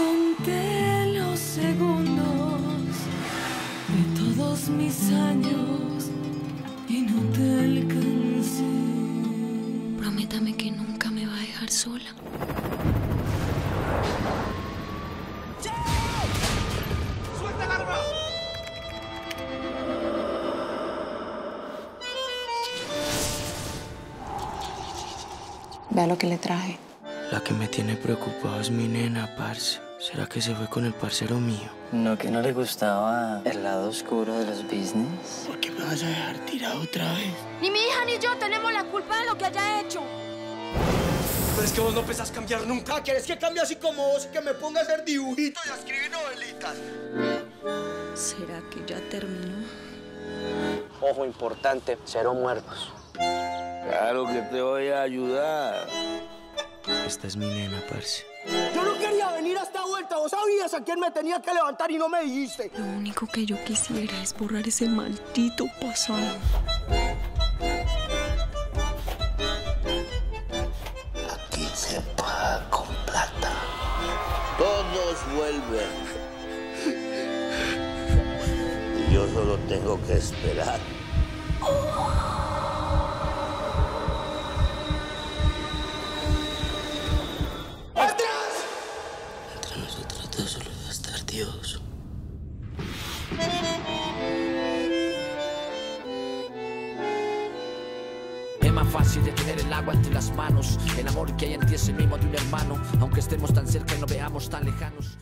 Conté los segundos de todos mis años y no te alcancé. Prométame que nunca me va a dejar sola. Vea lo que le traje. La que me tiene preocupado es mi nena, parce. ¿Será que se fue con el parcero mío? ¿No que no le gustaba el lado oscuro de los business? ¿Por qué me vas a dejar tirado otra vez? Ni mi hija ni yo tenemos la culpa de lo que haya hecho. Pero es que vos no pensás cambiar nunca. ¿Quieres que cambie así como vos y que me ponga a hacer dibujitos y a escribir novelitas? ¿Será que ya terminó? Ojo importante, cero muertos. Claro que te voy a ayudar. Esta es mi nena, parce. Yo no venir a esta vuelta. Vos sabías a quién me tenía que levantar y no me dijiste. Lo único que yo quisiera es borrar ese maldito pasado. Aquí se paga con plata. Todos vuelven. Y yo solo tengo que esperar. Dios. Es más fácil de tener el agua entre las manos. El amor que hay en ti es el mismo de un hermano. Aunque estemos tan cerca y no veamos tan lejanos.